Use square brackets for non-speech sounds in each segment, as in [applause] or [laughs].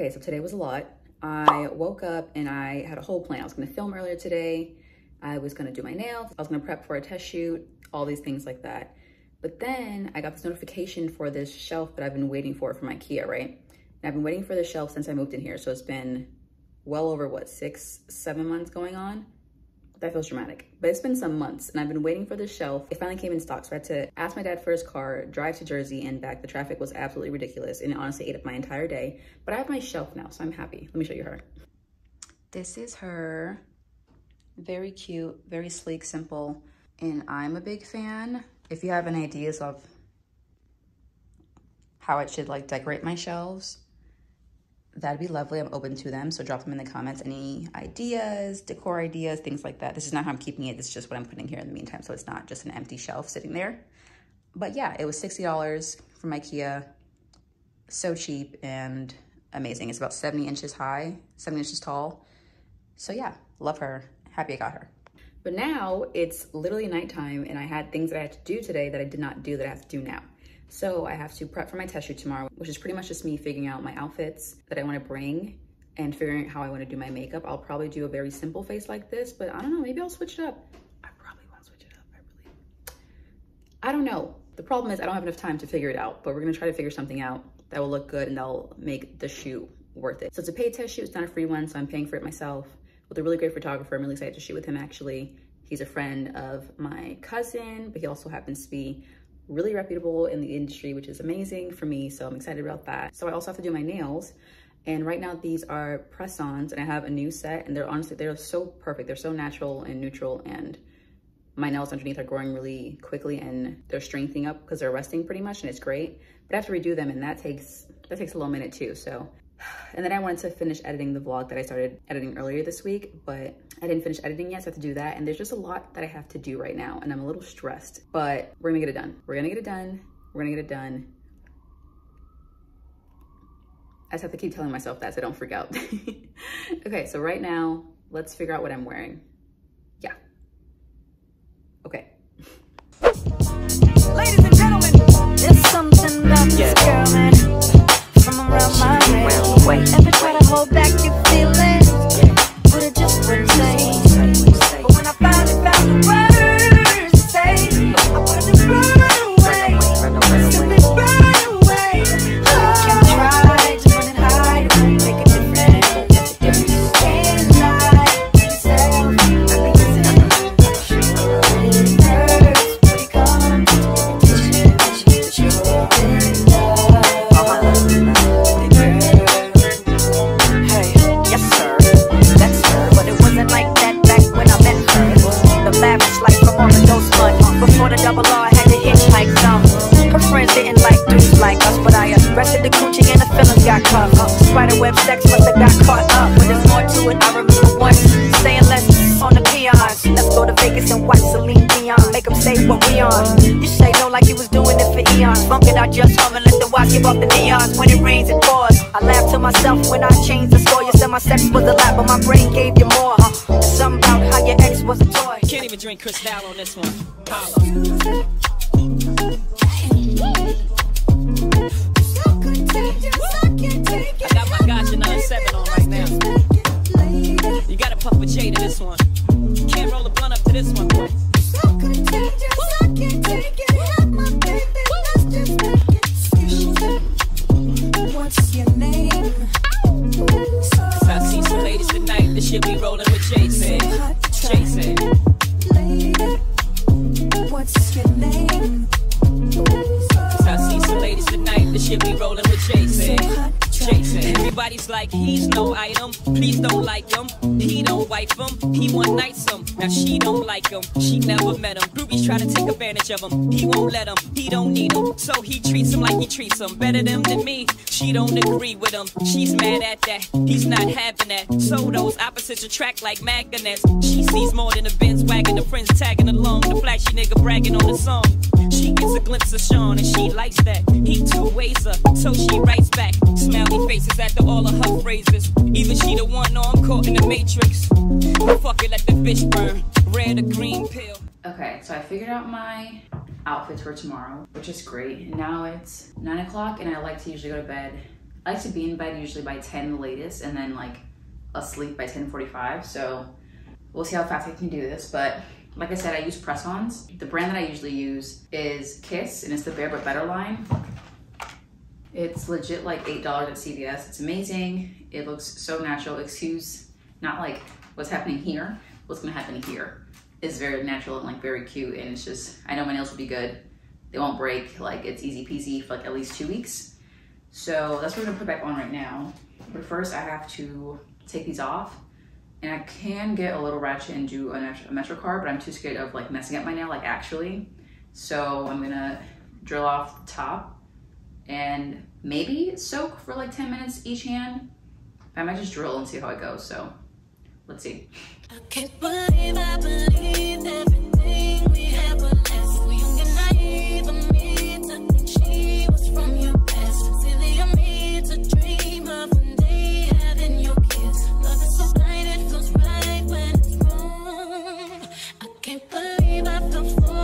Okay, so today was a lot. I woke up and I had a whole plan. I was gonna film earlier today. I was gonna do my nails. I was gonna prep for a test shoot, all these things like that. But then I got this notification for this shelf that I've been waiting for from Ikea, right? And I've been waiting for the shelf since I moved in here. So it's been well over what, six, seven months going on? That feels dramatic. But it's been some months and I've been waiting for this shelf. It finally came in stock. So I had to ask my dad for his car, drive to Jersey and back. The traffic was absolutely ridiculous and it honestly ate up my entire day. But I have my shelf now, so I'm happy. Let me show you her. This is her. Very cute, very sleek, simple. And I'm a big fan. If you have any ideas of how I should like decorate my shelves, that'd be lovely. I'm open to them. So drop them in the comments. Any ideas, decor ideas, things like that. This is not how I'm keeping it. This is just what I'm putting here in the meantime. So it's not just an empty shelf sitting there. But yeah, it was $60 from Ikea. So cheap and amazing. It's about 70 inches high, 70 inches tall. So yeah, love her. Happy I got her. But now it's literally nighttime and I had things that I had to do today that I did not do that I have to do now. So I have to prep for my test shoot tomorrow, which is pretty much just me figuring out my outfits that I want to bring and figuring out how I want to do my makeup. I'll probably do a very simple face like this, but I don't know, maybe I'll switch it up. I probably won't switch it up, I really. I don't know. The problem is I don't have enough time to figure it out, but we're gonna try to figure something out that will look good and that'll make the shoot worth it. So it's a paid test shoot, it's not a free one, so I'm paying for it myself with a really great photographer. I'm really excited to shoot with him actually. He's a friend of my cousin, but he also happens to be really reputable in the industry, which is amazing for me. So I'm excited about that. So I also have to do my nails. And right now these are press-ons and I have a new set and they're honestly, they're so perfect. They're so natural and neutral and my nails underneath are growing really quickly and they're strengthening up because they're resting pretty much and it's great. But I have to redo them and that takes, that takes a little minute too. So and then I wanted to finish editing the vlog that I started editing earlier this week, but I didn't finish editing yet, so I have to do that. And there's just a lot that I have to do right now, and I'm a little stressed, but we're gonna get it done. We're gonna get it done. We're gonna get it done. I just have to keep telling myself that so I don't freak out. [laughs] okay, so right now, let's figure out what I'm wearing. Yeah. Okay. Ladies and gentlemen, there's something about this girl, man. Way. Got caught up. Spiderweb sex must have got caught up. But there's more to it. I remember once saying less on the peons. Let's go to Vegas and watch Celine Dion. Make them say what we on. You say no like you was doing it for eons. Funk it out just hum and let the watch give off the neons. When it rains, it pours. I laugh to myself when I change the score. You said my sex was a lot, but my brain gave you more. Huh? Something about how your ex was a toy. Can't even drink Cristal on this one. Holla. Gotta puff a J to this one. Can't roll a blunt up to this one, boy. What's your name? Cause I see some ladies tonight that should be rolling with Jason. Jason. What's your name? Cause I see some ladies tonight that should be rolling with Jason. Everybody's like, he's no item. Please don't like him. He don't wife him. He one night some. Now she don't like him. She never met him. Groupies try to take advantage of him. He won't let him. He don't need him. So he treats him like he treats him. Better them than me. She don't agree with him. She's mad at that. He's not having that. So those opposites attract like magnets. She sees more than a Benz wagon. The friends tagging along. The flashy nigga bragging on the song. She gets a glimpse of Sean and she likes that. He two ways her, so she writes back. Smiley faces after all of her phrases. Either she the one or I'm caught in the matrix. Fishburne. Red or green pill. Okay, so I figured out my outfits for tomorrow, which is great. Now it's nine o'clock and I like to usually go to bed I like to be in bed usually by 10 the latest and then like asleep by 10.45. So we'll see how fast I can do this. But like I said, I use press-ons. The brand that I usually use is Kiss and it's the Bare But Better line. It's legit like $8 at CVS. It's amazing. It looks so natural. Excuse not like what's happening here, what's gonna happen here is very natural and like very cute. And it's just, I know my nails will be good. They won't break. Like it's easy peasy for like at least two weeks. So that's what I'm gonna put back on right now. But first I have to take these off and I can get a little ratchet and do a, a metro car, but I'm too scared of like messing up my nail, like actually. So I'm gonna drill off the top and maybe soak for like 10 minutes each hand. I might just drill and see how it goes, so let's see. I believe everything we have unless we young and naive of me to achieve from your best. See the meat's a dream of day having your kiss. Love is so tight, it feels right when it's wrong. I can't believe I believe everything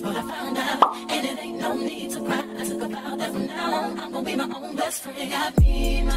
That's I found out. And it ain't no need to cry. I took a vow that from now on, I'm gonna be my own best friend. Got myself, be my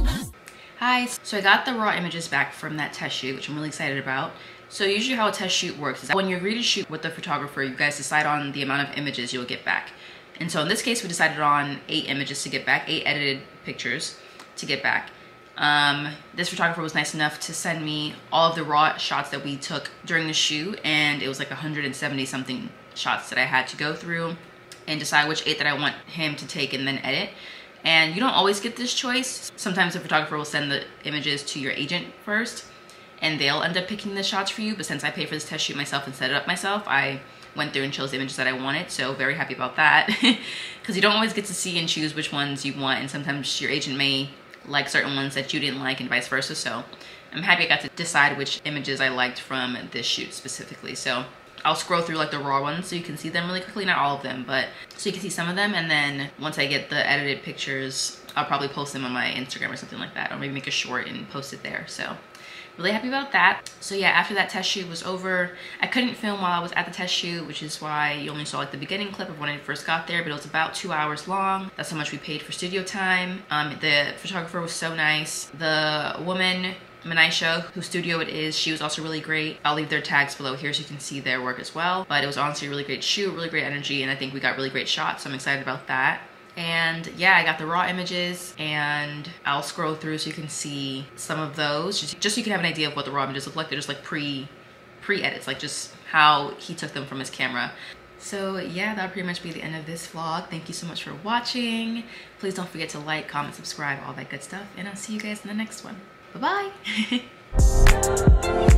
best. Hi, so I got the raw images back from that test shoot, which I'm really excited about. So usually how a test shoot works is that when you agree to shoot with the photographer, you guys decide on the amount of images you'll get back. And so in this case, we decided on eight images to get back, eight edited pictures to get back. Um, this photographer was nice enough to send me all of the raw shots that we took during the shoot, and it was like 170 something shots that I had to go through and decide which eight that I want him to take and then edit. And you don't always get this choice. Sometimes the photographer will send the images to your agent first and they'll end up picking the shots for you. But since I paid for this test shoot myself and set it up myself, I went through and chose the images that I wanted. So very happy about that. [laughs] Because you don't always get to see and choose which ones you want. And sometimes your agent may like certain ones that you didn't like and vice versa. So I'm happy I got to decide which images I liked from this shoot specifically. So I'll scroll through like the raw ones so you can see them really quickly. Not all of them, but so you can see some of them. And then once I get the edited pictures, I'll probably post them on my Instagram or something like that. Or maybe make a short and post it there. So really happy about that. So yeah, after that test shoot was over, I couldn't film while I was at the test shoot, which is why you only saw like the beginning clip of when I first got there, but it was about two hours long. That's how much we paid for studio time. Um, the photographer was so nice. The woman Manisha, whose studio it is, she was also really great. I'll leave their tags below here so you can see their work as well. But it was honestly a really great shoot, really great energy, and I think we got really great shots, so I'm excited about that. And yeah, I got the raw images and I'll scroll through so you can see some of those, just, just so you can have an idea of what the raw images look like. They're just like pre, pre-edits, like just how he took them from his camera. So yeah, that'll pretty much be the end of this vlog. Thank you so much for watching. Please don't forget to like, comment, subscribe, all that good stuff. And I'll see you guys in the next one. Bye-bye. [laughs]